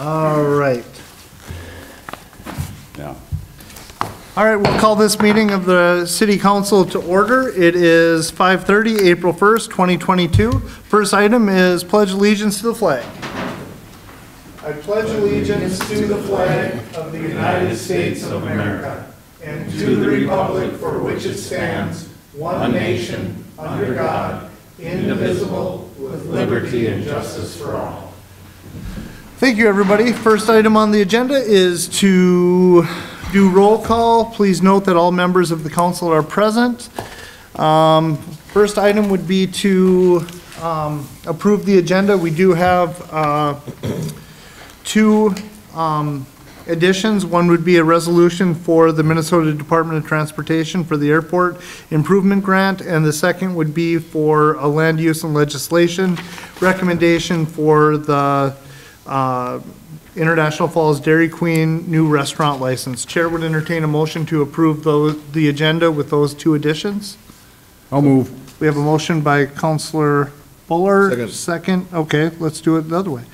All right. Yeah. All right, we'll call this meeting of the city council to order. It is 5:30, April 1st, 2022. First item is pledge allegiance to the flag. I pledge allegiance to the flag of the United States of America and to the republic for which it stands, one nation, under God, indivisible, with liberty and justice for all. Thank you, everybody. First item on the agenda is to do roll call. Please note that all members of the council are present. Um, First item would be to um, approve the agenda. We do have uh, two um, additions. One would be a resolution for the Minnesota Department of Transportation for the airport improvement grant, and the second would be for a land use and legislation recommendation for the uh, International Falls Dairy Queen new restaurant license. Chair would entertain a motion to approve those, the agenda with those two additions. I'll move. We have a motion by Councilor Buller. Second. Second, okay, let's do it the other way.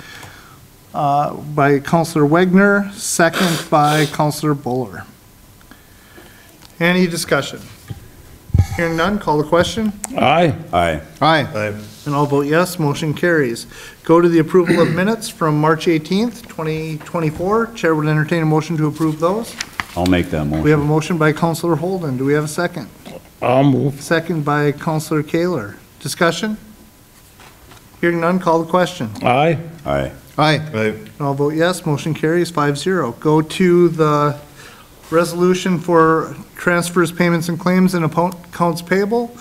Uh, By Councilor Wegner, second by Councilor Buller. Any discussion? Hearing none, call the question, Aye. Aye. Aye. Aye. and I'll vote yes, motion carries. Go to the approval of minutes from March 18th, 2024. Chair would entertain a motion to approve those. I'll make that motion. We have a motion. motion by Councilor Holden. Do we have a second? I'll move. Second by Councilor Kaler. Discussion? Hearing none, call the question. Aye. Aye. Aye. And I'll vote yes, motion carries 5-0. Go to the resolution for transfers, payments, and claims and accounts payable.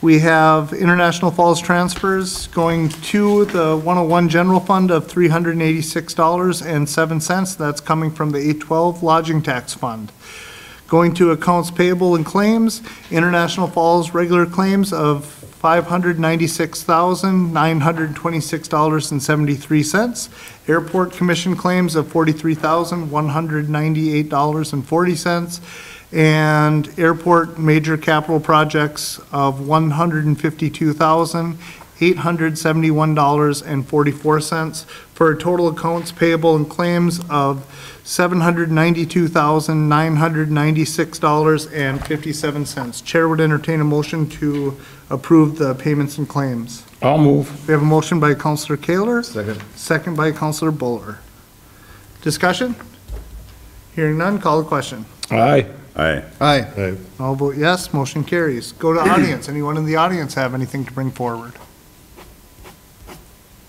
We have International Falls transfers going to the 101 General Fund of $386.07. That's coming from the 812 Lodging Tax Fund. Going to accounts payable and claims, International Falls regular claims of $596,926.73. Airport commission claims of $43,198.40. And airport major capital projects of $152,871.44 for a total accounts payable and claims of $792,996.57. Chair would entertain a motion to approve the payments and claims. I'll move. We have a motion by Councilor Kaler, Second. second by Councilor Buller. Discussion? Hearing none, call the question. Aye. Aye. Aye. I'll vote yes, motion carries. Go to audience. Anyone in the audience have anything to bring forward?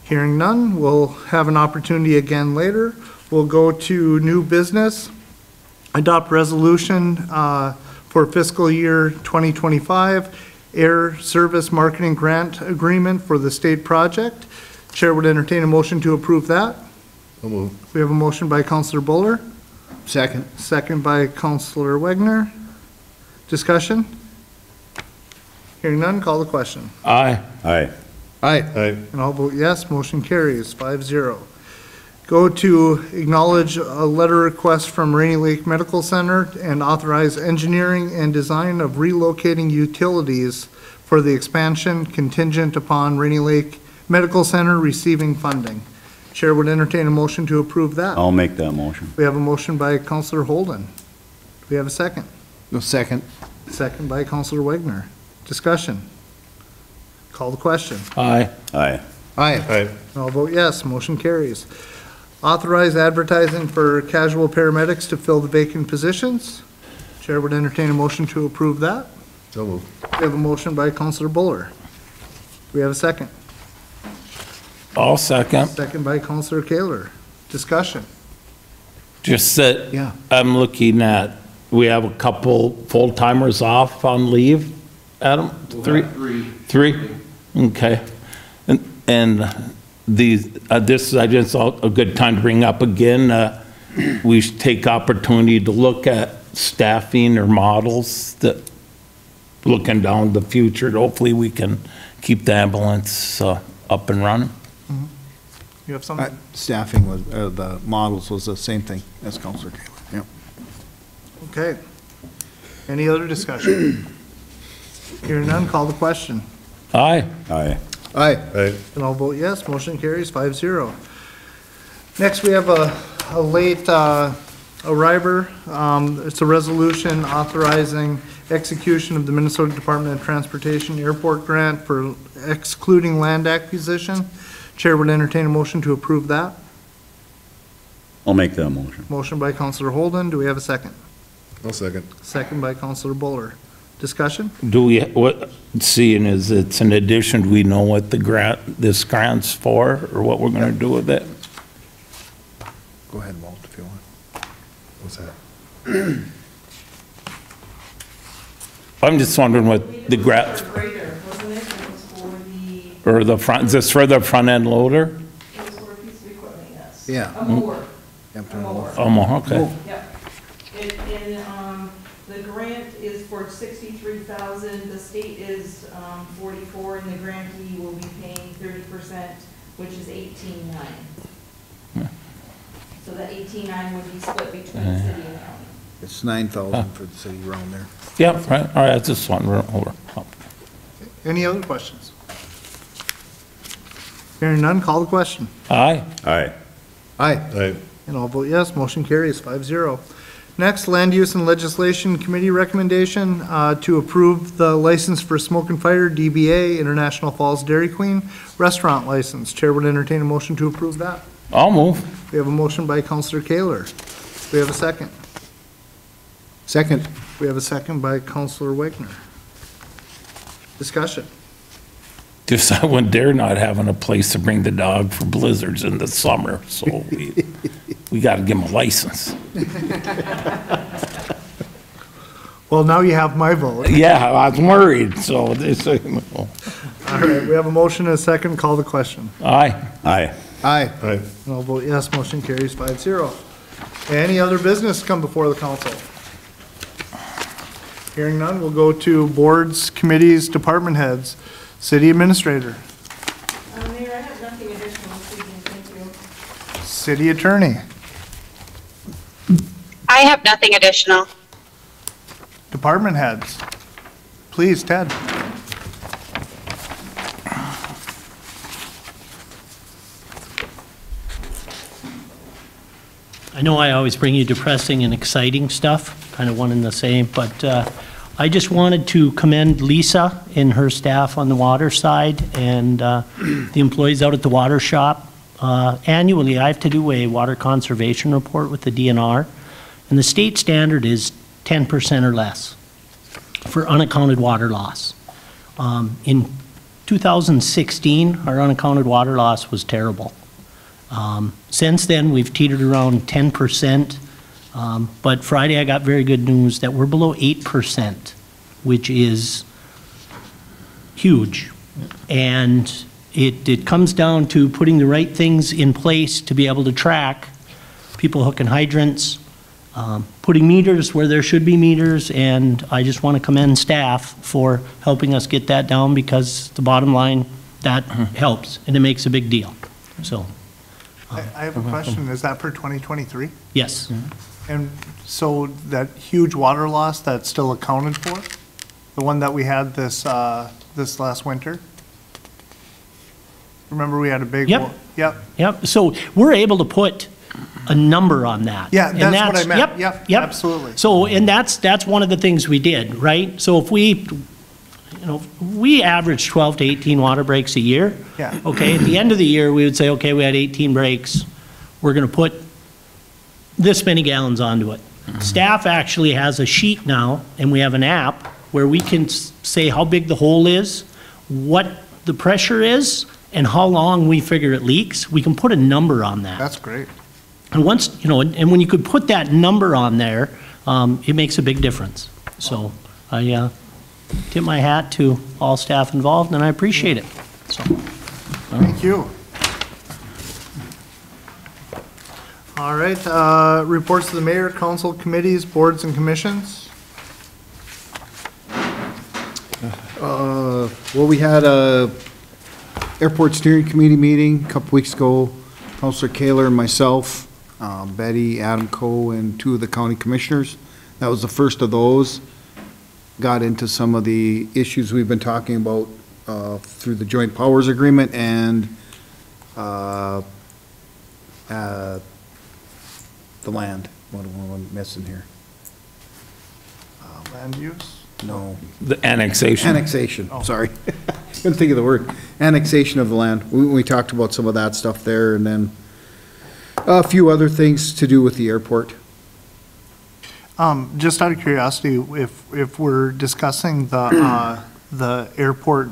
Hearing none, we'll have an opportunity again later. We'll go to new business. Adopt resolution uh, for fiscal year 2025, air service marketing grant agreement for the state project. Chair would entertain a motion to approve that. I'll move. We have a motion by Councilor Buller. Second. Second by Councilor Wegner. Discussion? Hearing none, call the question. Aye. Aye. Aye. Aye. And I'll vote yes, motion carries, 5-0. Go to acknowledge a letter request from Rainy Lake Medical Center and authorize engineering and design of relocating utilities for the expansion contingent upon Rainy Lake Medical Center receiving funding. Chair would entertain a motion to approve that. I'll make that motion. We have a motion by Councilor Holden. Do we have a second? No, second. Second by Councilor Wagner. Discussion. Call the question. Aye. Aye. Aye. Aye. I'll vote yes, motion carries. Authorize advertising for casual paramedics to fill the vacant positions. Chair would entertain a motion to approve that. So move. We have a motion by Councilor Buller. We have a second. I'll second. Second by Councilor Kaler. Discussion. Just that Yeah. I'm looking at, we have a couple full-timers off on leave, Adam? Three? Three? Okay. And, and these, uh, this is, I just thought a good time to bring up again, uh, we should take opportunity to look at staffing or models that, looking down the future, hopefully we can keep the ambulance, uh, up and running. You have Uh, something? Staffing was, uh, the models was the same thing as Councilor Taylor, yeah. Okay. Any other discussion? Hearing none, call the question. Aye. Aye. Aye. Aye. And I'll vote yes, motion carries 5-0. Next, we have a, a late uh, arriver. Um, It's a resolution authorizing execution of the Minnesota Department of Transportation Airport Grant for excluding land acquisition. Chair would entertain a motion to approve that. I'll make that motion. Motion by Councilor Holden. Do we have a second? I'll second. Second by Councilor Buller. Discussion? Do we, what, seeing as it's an addition, do we know what the grant, this grant's for, or what we're gonna do with it? Go ahead, Walt, if you want. What's that? I'm just wondering what the grant, For wasn't it? It was for the, or the front, is this for the front end loader? it was for a piece of equipment, yes. Yeah. A mower, Yep, a mower. Oh, okay. Yep. And, and, um, the grant is for sixty-three thousand, the state is, um, forty-four, and the grantee will be paying thirty percent, which is eighteen-nine. So that eighteen-nine would be split between the city and county. It's nine thousand for the city around there. Yeah, right, all right, I just wondering over. Any other questions? Hearing none, call the question. Aye, Aye. Aye. Aye. And I'll vote yes, motion carries five zero. Next, Land Use and Legislation Committee recommendation uh, to approve the license for Smoke and Fire DBA International Falls Dairy Queen Restaurant License. Chair would entertain a motion to approve that. I'll move. We have a motion by Councilor Kaler. We have a second. Second. We have a second by Councilor Wagner. Discussion. Just I wouldn't dare not having a place to bring the dog for blizzards in the summer, so we, we gotta give him a license. Well, now you have my vote. Yeah, I was worried, so they say, this, All right, we have a motion and a second. Call the question. aye. Aye. Aye. Aye. And I'll vote yes, motion carries five zero. Any other business come before the council? Hearing none, we'll go to boards, committees, department heads, city administrator, Uh, Mayor, I have nothing additional this evening, thank you. city attorney, I have nothing additional. department heads. Please, Ted. I know I always bring you depressing and exciting stuff, kind of one and the same, but uh, I just wanted to commend Lisa and her staff on the water side and uh, the employees out at the water shop. Uh, Annually, I have to do a water conservation report with the DNR, and the state standard is 10% or less for unaccounted water loss. Um, In 2016, our unaccounted water loss was terrible. Um, Since then, we've teetered around 10%, um, but Friday I got very good news that we're below 8%, which is huge. And it, it comes down to putting the right things in place to be able to track people hooking hydrants, um, putting meters where there should be meters, and I just want to commend staff for helping us get that down because the bottom line, that helps, and it makes a big deal. So, I I have a question. Is that for 2023? yes. And so that huge water loss that's still accounted for? The one that we had this, uh, this last winter? Remember we had a big? Yep. wa- Yep. Yep, so we're able to put a number on that. Yeah, And that's what I meant. Yep, Yep, absolutely. So, and that's, that's one of the things we did, right? So if we, you know, we average 12 to 18 water breaks a year. Yeah. Okay, at the end of the year, we would say, okay, we had 18 breaks, we're going to put this many gallons onto it. Staff actually has a sheet now, and we have an app where we can say how big the hole is, what the pressure is, and how long we figure it leaks. We can put a number on that. That's great. And once, you know, and and when you could put that number on there, um, it makes a big difference. So I uh, tip my hat to all staff involved, and I appreciate it. So, Thank you. All right, uh, reports to the mayor, council, committees, boards, and commissions. Uh, Well, we had a airport steering committee meeting a couple weeks ago. Councilor Kaler and myself, um, Betty, Adam Coe, and two of the county commissioners. That was the first of those. Got into some of the issues we've been talking about uh, through the joint powers agreement and uh, Uh, The land, what am I missing here? Uh, Land use? No, The annexation. annexation, Oh. sorry. Couldn't think of the word. Annexation of the land. We, we talked about some of that stuff there, and then a few other things to do with the airport. Um, just out of curiosity, if, if we're discussing the, uh, the airport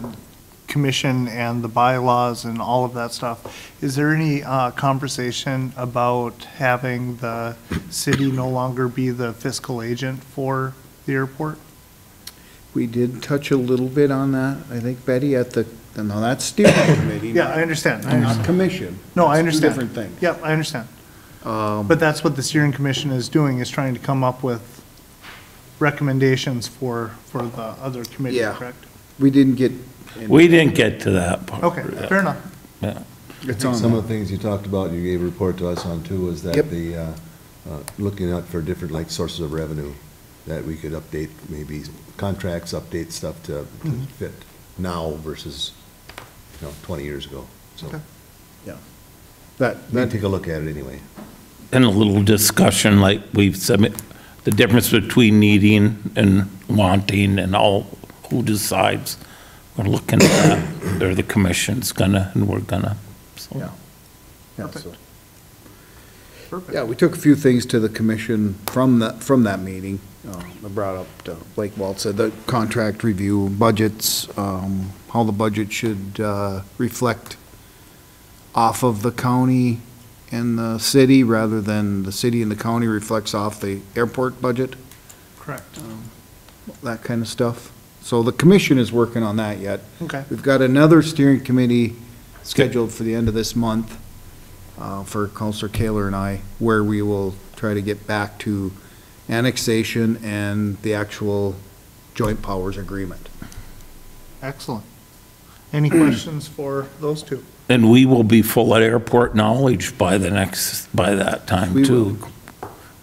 commission and the bylaws and all of that stuff, is there any, uh, conversation about having the city no longer be the fiscal agent for the airport? We did touch a little bit on that, I think, Betty, at the, no, that's steering committee. Yeah, I understand, I Not understand. commission. No, I That's two understand. Different things. Yep, I understand. Um, But that's what the steering commission is doing, is trying to come up with recommendations for, for the other committee, Yeah. correct? We didn't get. We didn't get to that part. Okay, fair enough. Yeah. It's Some of the things you talked about, and you gave a report to us on too, was Yep. that the, uh, uh, looking out for different like sources of revenue, that we could update maybe contracts, update stuff to to fit now versus, you know, 20 years ago. So, Okay. that, we that, take a look at it anyway. And a little discussion, like we've said, the difference between needing and wanting and all, who decides. We're looking at that, or the commission's gonna, and we're gonna, so. Yeah. yeah, so. Perfect. Yeah, we took a few things to the commission from that, from that meeting. Uh, I brought up, uh, like Walt said, the contract review, budgets, um, how the budget should uh, reflect off of the county and the city, rather than the city and the county reflects off the airport budget, Correct. that kind of stuff. So the commission is working on that yet. Okay. We've got another steering committee scheduled for the end of this month uh, for Councilor Kaler and I, where we will try to get back to annexation and the actual joint powers agreement. Excellent. Any questions for those two? And we will be full of airport knowledge by the next, by that time We too.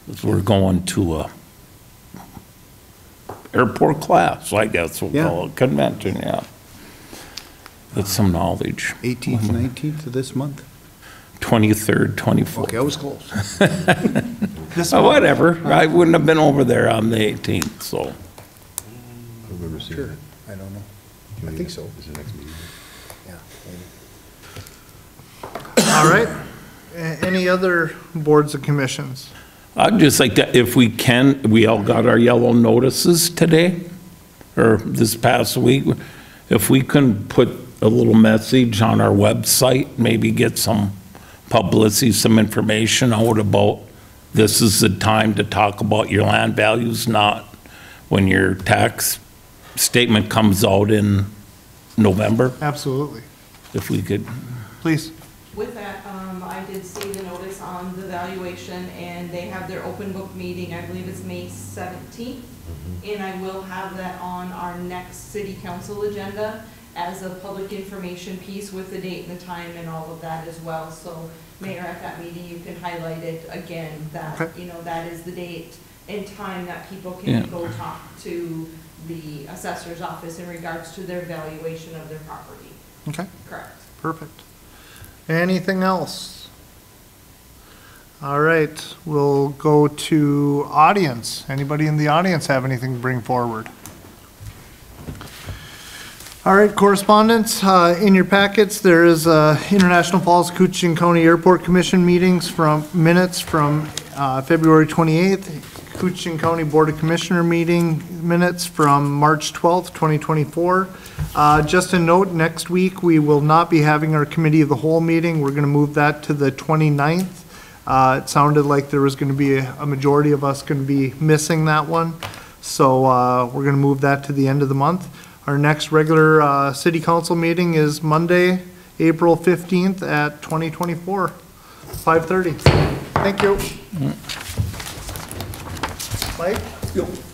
'Cause we're going to a airport class, I guess we'll Yeah. call it, convention, yeah. With some knowledge. 18th, 19th of this month? 23rd, 24th. Okay, I was close. This one? Whatever, I wouldn't have been over there on the 18th, so. I remember seeing Sure, it. I don't know. I think so. Is the next meeting? All right. A- Any other boards and commissions? I'd just like to, if we can, we all got our yellow notices today, or this past week. If we can put a little message on our website, maybe get some publicity, some information out about this is the time to talk about your land values, not when your tax statement comes out in November, Absolutely. if we could. Please. With that, um, I did see the notice the valuation, and they have their open book meeting, I believe it's May seventeenth. Mm-hmm. And I will have that on our next city council agenda as a public information piece with the date and the time and all of that as well. So Mayor, at that meeting, you can highlight it again, that, Okay. you know, that is the date and time that people Yeah. can go talk to the assessor's office in regards to their valuation of their property. Okay, Correct. perfect. Anything else? All right, we'll go to audience. Anybody in the audience have anything to bring forward? All right, correspondence, uh, in your packets, there is, uh, International Falls Koochiching County Airport Commission meetings from, minutes from, uh, February twenty-eighth, Koochiching County Board of Commissioner meeting minutes from March twelfth, twenty twenty-four. Uh, just a note, next week, we will not be having our committee of the whole meeting, we're gonna move that to the 29th. Uh, it sounded like there was gonna be a, a majority of us gonna be missing that one, so, uh, we're gonna move that to the end of the month. Our next regular uh, city council meeting is Monday, April 15th at 2024, 5:30. Thank you. Mike?